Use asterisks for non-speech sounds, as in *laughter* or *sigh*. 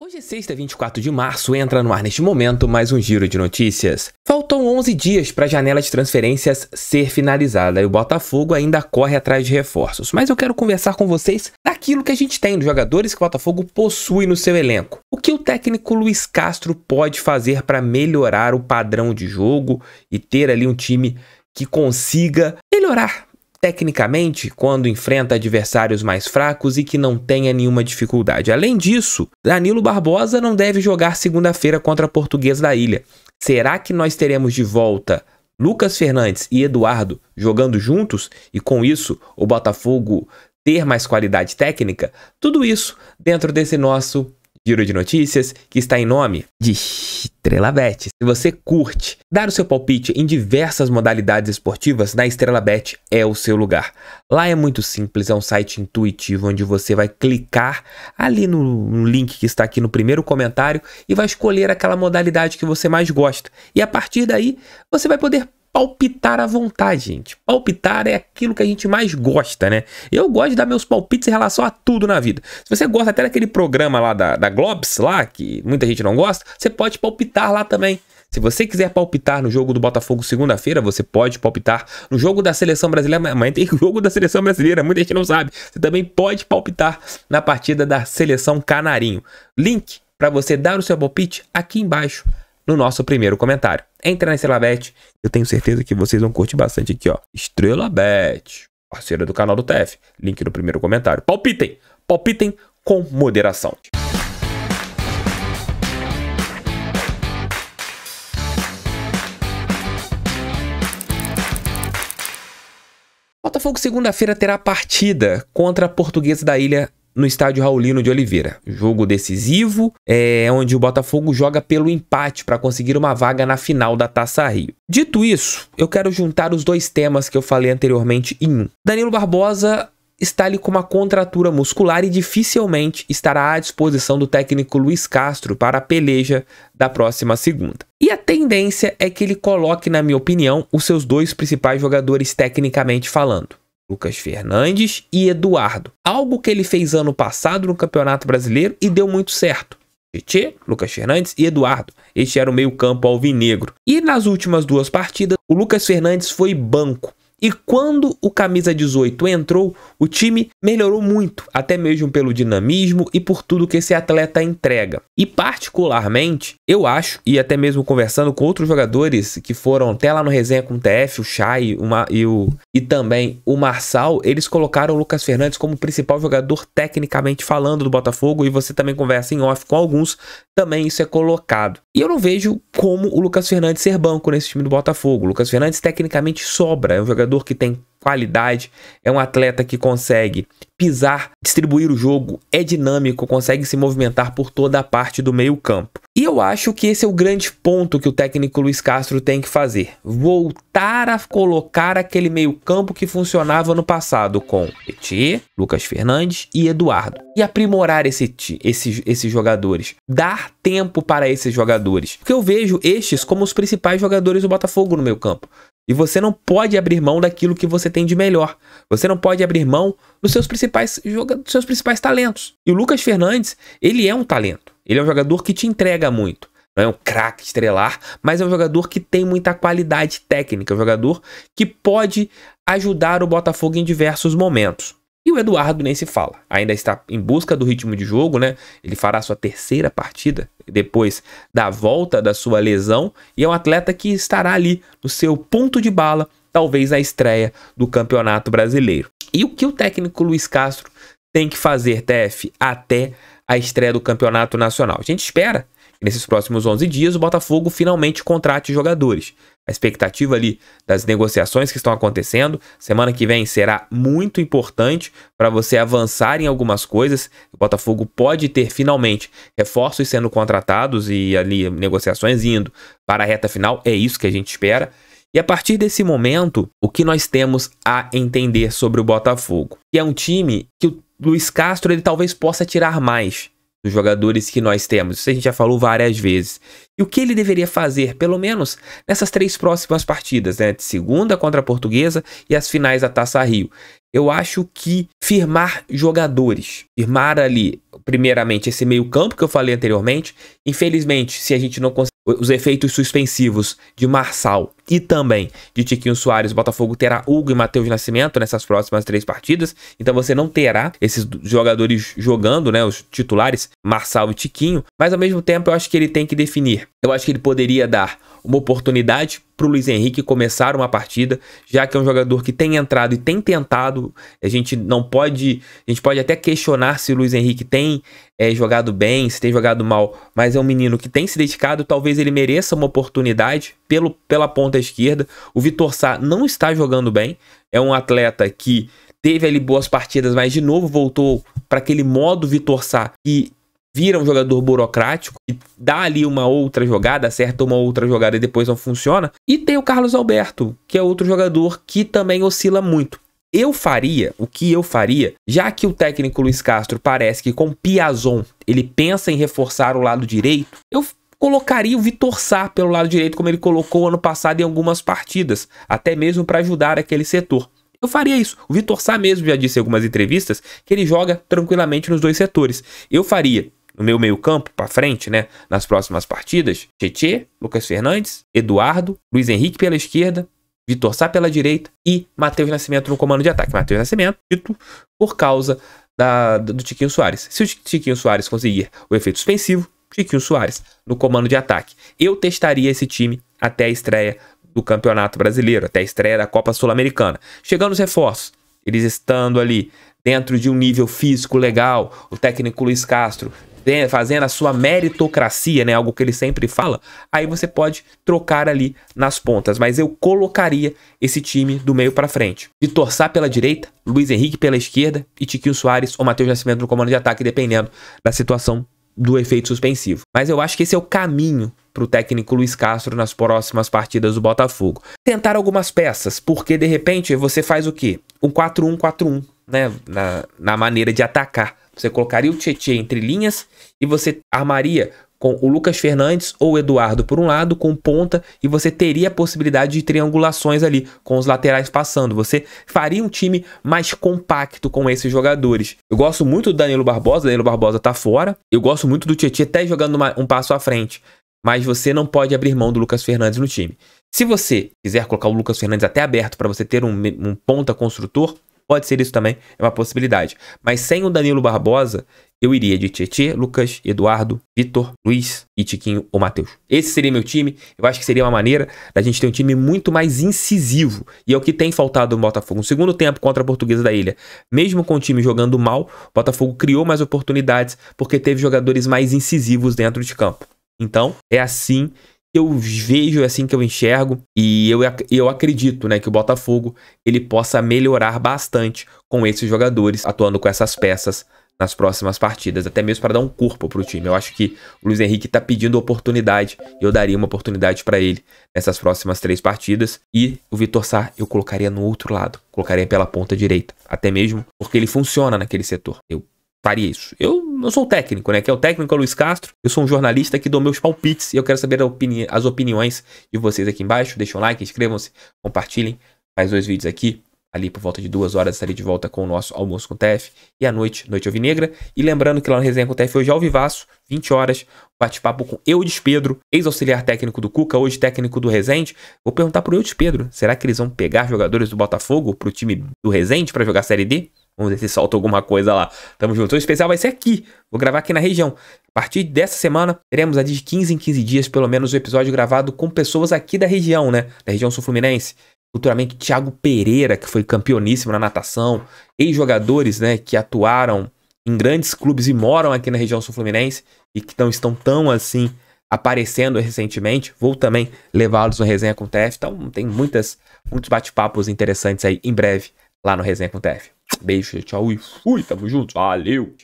Hoje é sexta, 24 de março, entra no ar neste momento mais um giro de notícias. Faltam 11 dias para a janela de transferências ser finalizada e o Botafogo ainda corre atrás de reforços. Mas eu quero conversar com vocês daquilo que a gente tem, dos jogadores que o Botafogo possui no seu elenco. O que o técnico Luiz Castro pode fazer para melhorar o padrão de jogo e ter ali um time que consiga melhorar tecnicamente quando enfrenta adversários mais fracos e que não tenha nenhuma dificuldade. Além disso, Danilo Barbosa não deve jogar segunda-feira contra a Portuguesa da Ilha. Será que nós teremos de volta Lucas Fernandes e Eduardo jogando juntos e com isso o Botafogo ter mais qualidade técnica? Tudo isso dentro desse nosso giro de notícias que está em nome de Estrela Bet. Se você curte dar o seu palpite em diversas modalidades esportivas, na Estrela Bet é o seu lugar. Lá é muito simples, é um site intuitivo onde você vai clicar ali no, link que está aqui no primeiro comentário e vai escolher aquela modalidade que você mais gosta. E a partir daí, você vai poder palpitar à vontade, gente. Palpitar é aquilo que a gente mais gosta, né? Eu gosto de dar meus palpites em relação a tudo na vida. Se você gosta até daquele programa lá da, da Globes, lá, que muita gente não gosta, você pode palpitar lá também. Se você quiser palpitar no jogo do Botafogo segunda-feira, você pode palpitar no jogo da seleção brasileira. Amanhã tem *laughs* jogo da seleção brasileira, muita gente não sabe. Você também pode palpitar na partida da seleção Canarinho. Link para você dar o seu palpite aqui embaixo no nosso primeiro comentário. Entra na Estrela Bet, eu tenho certeza que vocês vão curtir bastante aqui, ó. Estrela Bet, parceira do canal do TF. Link no primeiro comentário. Palpitem! Palpitem com moderação. Botafogo segunda-feira terá partida contra a Portuguesa da Ilha no estádio Raulino de Oliveira. Jogo decisivo, é onde o Botafogo joga pelo empate para conseguir uma vaga na final da Taça Rio. Dito isso, eu quero juntar os dois temas que eu falei anteriormente em um. Danilo Barbosa está ali com uma contratura muscular e dificilmente estará à disposição do técnico Luiz Castro para a peleja da próxima segunda. E a tendência é que ele coloque, na minha opinião, os seus dois principais jogadores tecnicamente falando. Lucas Fernandes e Eduardo. Algo que ele fez ano passado no Campeonato Brasileiro e deu muito certo. Tietê, Lucas Fernandes e Eduardo. Este era o meio-campo alvinegro. E nas últimas duas partidas, o Lucas Fernandes foi banco e quando o camisa 18 entrou, o time melhorou muito, até mesmo pelo dinamismo e por tudo que esse atleta entrega. E particularmente, eu acho, e até mesmo conversando com outros jogadores que foram até lá no resenha com o TF, o Chay uma, e, o, e também o Marçal, eles colocaram o Lucas Fernandes como principal jogador tecnicamente falando do Botafogo, e você também conversa em off com alguns, também isso é colocado. E eu não vejo como o Lucas Fernandes ser banco nesse time do Botafogo. O Lucas Fernandes tecnicamente sobra, é um jogador jogador que tem qualidade, é um atleta que consegue pisar, distribuir o jogo, é dinâmico, consegue se movimentar por toda a parte do meio-campo. E eu acho que esse é o grande ponto que o técnico Luiz Castro tem que fazer: voltar a colocar aquele meio-campo que funcionava no passado com Petit, Lucas Fernandes e Eduardo. E aprimorar esse, esses, esses jogadores. Dar tempo para esses jogadores. Porque eu vejo estes como os principais jogadores do Botafogo no meio-campo. E você não pode abrir mão daquilo que você tem de melhor. Você não pode abrir mão dos seus principais, dos seus principais talentos. E o Lucas Fernandes, ele é um talento. Ele é um jogador que te entrega muito. Não é um craque estrelar, mas é um jogador que tem muita qualidade técnica. É um jogador que pode ajudar o Botafogo em diversos momentos. E o Eduardo nem se fala. Ainda está em busca do ritmo de jogo, né? Ele fará sua terceira partida depois da volta da sua lesão e é um atleta que estará ali no seu ponto de bala, talvez na estreia do Campeonato Brasileiro. E o que o técnico Luiz Castro tem que fazer, TF, até a estreia do Campeonato Nacional? A gente espera nesses próximos 11 dias o Botafogo finalmente contrate jogadores. A expectativa ali das negociações que estão acontecendo, semana que vem será muito importante para você avançar em algumas coisas. O Botafogo pode ter finalmente reforços sendo contratados e ali negociações indo para a reta final, é isso que a gente espera. E a partir desse momento, o que nós temos a entender sobre o Botafogo? Que é um time que o Luiz Castro ele talvez possa tirar mais dos jogadores que nós temos. Isso a gente já falou várias vezes. E o que ele deveria fazer, pelo menos nessas três próximas partidas, né? De segunda contra a Portuguesa e as finais da Taça Rio. eu acho que firmar jogadores, firmar ali, primeiramente, esse meio-campo que eu falei anteriormente. Infelizmente, se a gente não conseguir os efeitos suspensivos de Marçal e também de Tiquinho Soares, o Botafogo terá Hugo e Matheus Nascimento nessas próximas três partidas. Então você não terá esses jogadores jogando, né? Os titulares, Marçal e Tiquinho. Mas ao mesmo tempo eu acho que ele tem que definir. Eu acho que ele poderia dar uma oportunidade para o Luiz Henrique começar uma partida, já que é um jogador que tem entrado e tem tentado. A gente não pode, a gente pode até questionar se o Luiz Henrique tem é, jogado bem, se tem jogado mal, mas é um menino que tem se dedicado. Talvez ele mereça uma oportunidade pelo, pela ponta esquerda. O Vitor Sá não está jogando bem, é um atleta que teve ali boas partidas, mas de novo voltou para aquele modo Vitor Sá que vira um jogador burocrático e dá ali uma outra jogada, acerta uma outra jogada e depois não funciona. E tem o Carlos Alberto, que é outro jogador que também oscila muito. Eu faria, o que eu faria, já que o técnico Luiz Castro parece que com Piazon ele pensa em reforçar o lado direito, eu colocaria o Vitor Sá pelo lado direito, como ele colocou ano passado em algumas partidas, até mesmo para ajudar aquele setor. Eu faria isso. O Vitor Sá mesmo já disse em algumas entrevistas que ele joga tranquilamente nos dois setores. Eu faria no meu meio-campo para frente, né, nas próximas partidas, Tietê, Lucas Fernandes, Eduardo, Luiz Henrique pela esquerda, Vitor Sá pela direita e Matheus Nascimento no comando de ataque. Matheus Nascimento, dito por causa da, do Tiquinho Soares. Se o Tiquinho Soares conseguir o efeito suspensivo, Tiquinho Soares no comando de ataque. Eu testaria esse time até a estreia do Campeonato Brasileiro, até a estreia da Copa Sul-Americana. Chegando os reforços, eles estando ali dentro de um nível físico legal, o técnico Luiz Castro fazendo a sua meritocracia, né, algo que ele sempre fala, aí você pode trocar ali nas pontas, mas eu colocaria esse time do meio para frente. De torçar pela direita, Luiz Henrique pela esquerda e Tiquinho Soares ou Matheus Nascimento no comando de ataque, dependendo da situação do efeito suspensivo. Mas eu acho que esse é o caminho para o técnico Luiz Castro nas próximas partidas do Botafogo. Tentar algumas peças, porque de repente você faz o quê? Um 4-1-4-1, né? Na, na maneira de atacar. Você colocaria o Tietchan entre linhas e você armaria com o Lucas Fernandes ou o Eduardo por um lado, com ponta, e você teria a possibilidade de triangulações ali, com os laterais passando. Você faria um time mais compacto com esses jogadores. Eu gosto muito do Danilo Barbosa, Danilo Barbosa tá fora. Eu gosto muito do Tietchan até jogando uma, um passo à frente. Mas você não pode abrir mão do Lucas Fernandes no time. Se você quiser colocar o Lucas Fernandes até aberto para você ter um, um ponta construtor, Pode ser isso também, é uma possibilidade. Mas sem o Danilo Barbosa, eu iria de Tietê, Lucas, Eduardo, Vitor, Luiz e Tiquinho ou Matheus. Esse seria meu time. Eu acho que seria uma maneira da gente ter um time muito mais incisivo. E é o que tem faltado no Botafogo. No segundo tempo contra a Portuguesa da Ilha, mesmo com o time jogando mal, o Botafogo criou mais oportunidades porque teve jogadores mais incisivos dentro de campo. Então, é assim eu vejo, é assim que eu enxergo e eu, eu acredito, né, que o Botafogo ele possa melhorar bastante com esses jogadores, atuando com essas peças nas próximas partidas, até mesmo para dar um corpo para o time. Eu acho que o Luiz Henrique está pedindo oportunidade e eu daria uma oportunidade para ele nessas próximas três partidas. E o Vitor Sá eu colocaria no outro lado, colocaria pela ponta direita, até mesmo porque ele funciona naquele setor. Eu faria isso. Eu não sou técnico, né? Que é o técnico é o Luiz Castro. Eu sou um jornalista que dou meus palpites e eu quero saber opini as opiniões de vocês aqui embaixo. Deixem um like, inscrevam-se, compartilhem mais dois vídeos aqui. Ali por volta de duas horas estarei de volta com o nosso almoço com o TF. E à noite, Noite Alvinegra. E lembrando que lá no Resenha com o TF hoje é ao vivaço, 20 horas, bate-papo com Eudes Pedro, ex-auxiliar técnico do Cuca, hoje técnico do Resende. Vou perguntar pro Eudes Pedro, será que eles vão pegar jogadores do Botafogo pro time do Resende para jogar Série D? Vamos ver se solta alguma coisa lá. Tamo junto. O especial vai ser aqui. Vou gravar aqui na região. A partir dessa semana, teremos a de 15 em 15 dias, pelo menos, o um episódio gravado com pessoas aqui da região, né? Da região sul-fluminense. Futuramente, Thiago Pereira, que foi campeoníssimo na natação. Ex-jogadores, né? Que atuaram em grandes clubes e moram aqui na região sul-fluminense e que não estão tão assim aparecendo recentemente. Vou também levá-los no Resenha com TF. Então, tem muitas, muitos bate-papos interessantes aí em breve lá no Resenha com TF. Beijo, tchau e fui, tamo junto, valeu!